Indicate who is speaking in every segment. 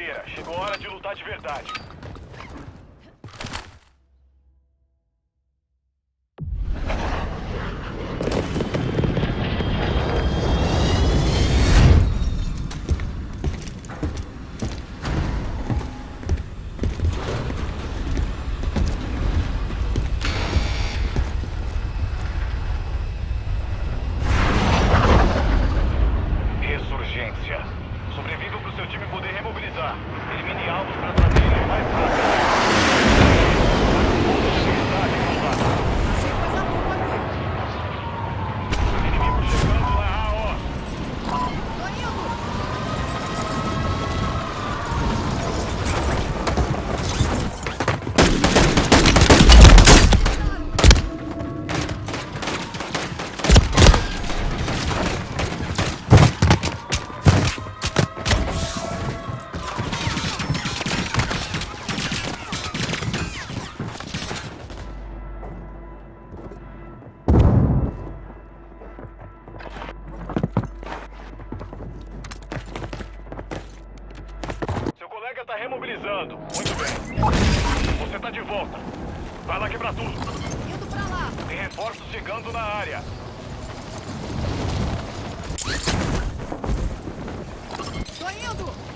Speaker 1: fronteira. Chegou a hora de lutar de verdade. volta. Vai lá quebrar tudo.
Speaker 2: Indo pra lá.
Speaker 1: Tem reforços chegando na área.
Speaker 2: Tô indo!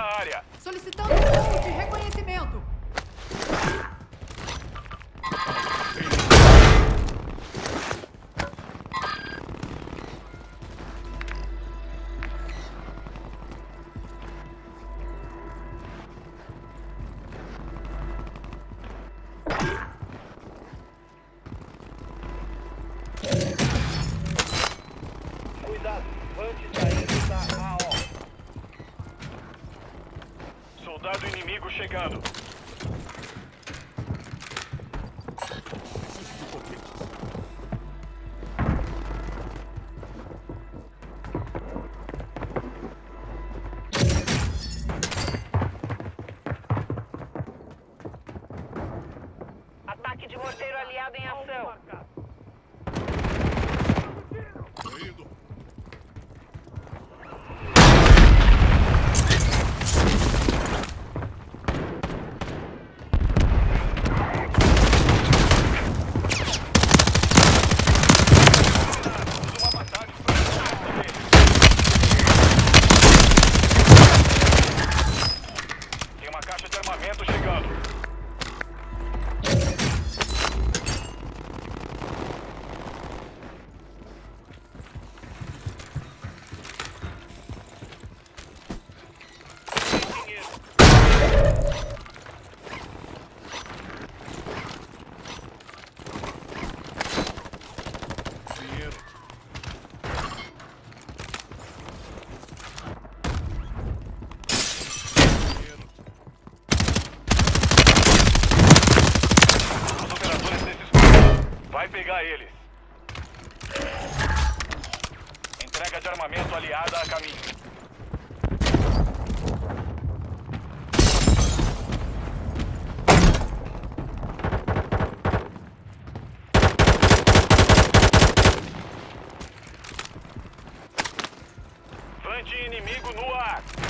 Speaker 1: pela área.
Speaker 2: Solicitando
Speaker 1: transporte reconhecido. inimigo chegando.
Speaker 3: Ataque de morteiro aliado em ação.
Speaker 1: Armamento chegando. pegar eles.
Speaker 2: Entrega de armamento aliada a caminho. inimigo no ar.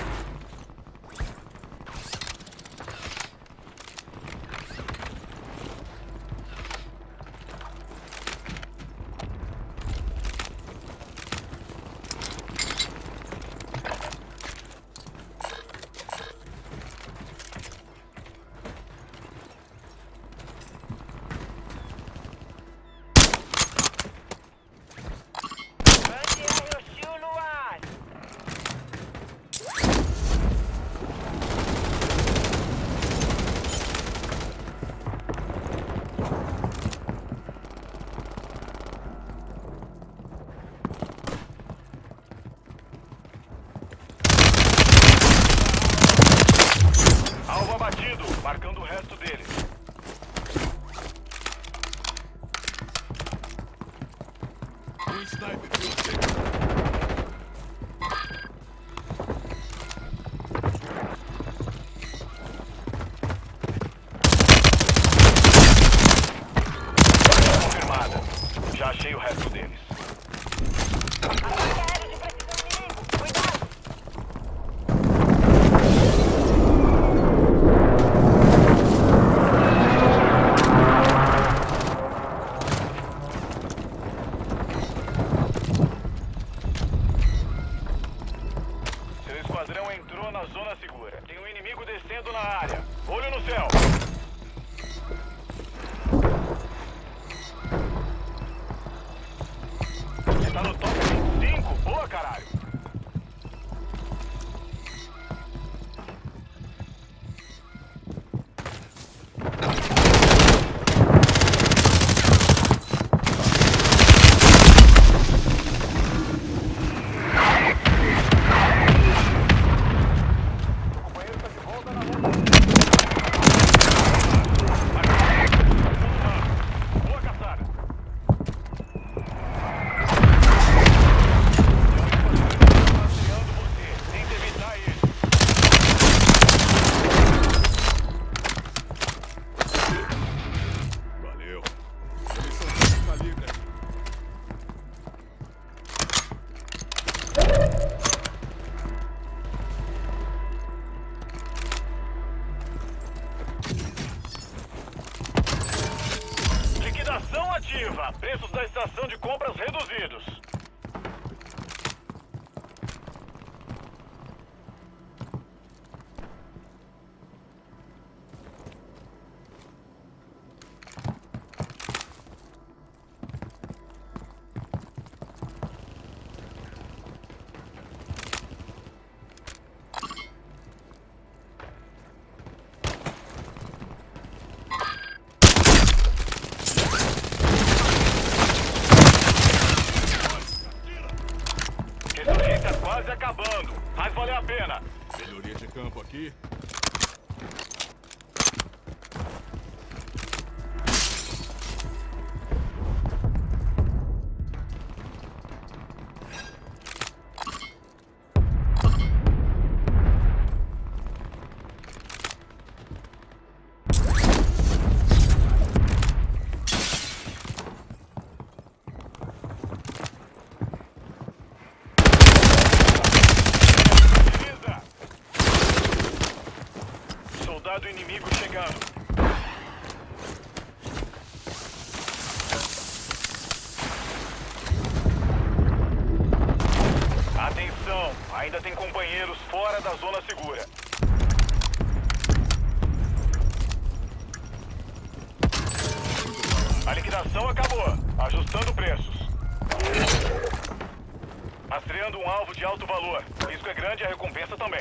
Speaker 1: sniper. campo aqui.
Speaker 2: Escolhendo um alvo de alto valor. Isso é grande e a recompensa também.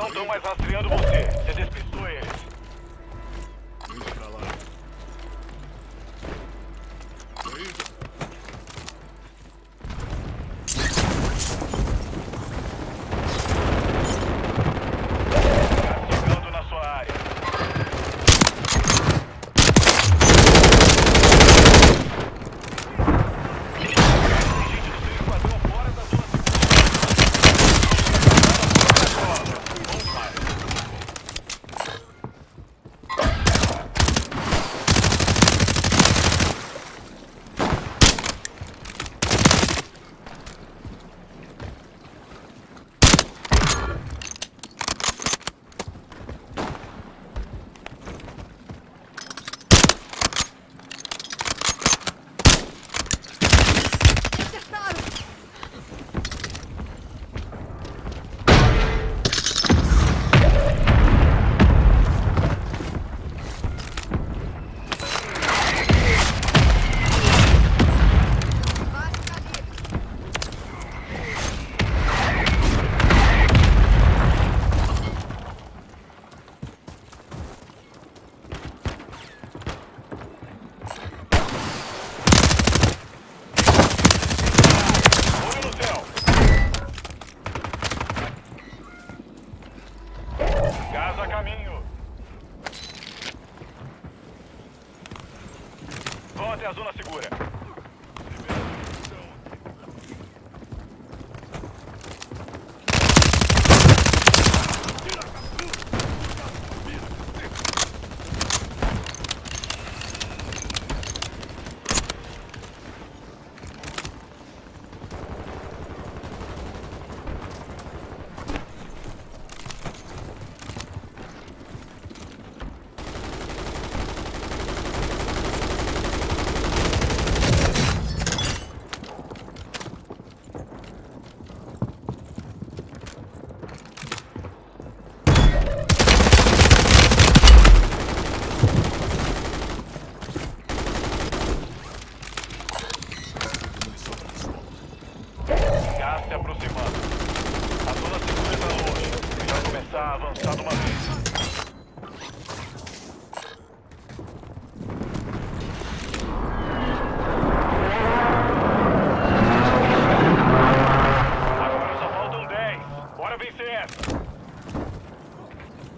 Speaker 1: não estão mais rastreando você. Você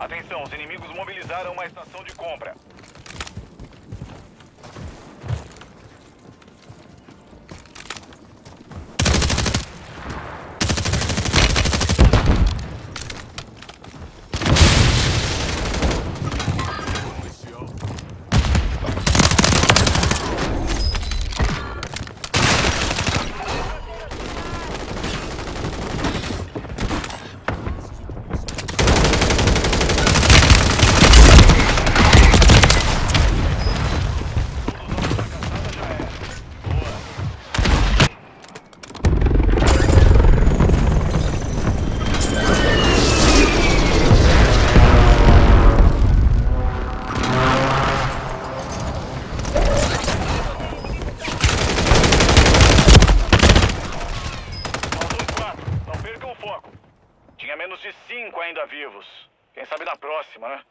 Speaker 1: Atenção, os inimigos mobilizaram uma estação de compra. Tinha menos de cinco ainda vivos. Quem sabe na próxima, né?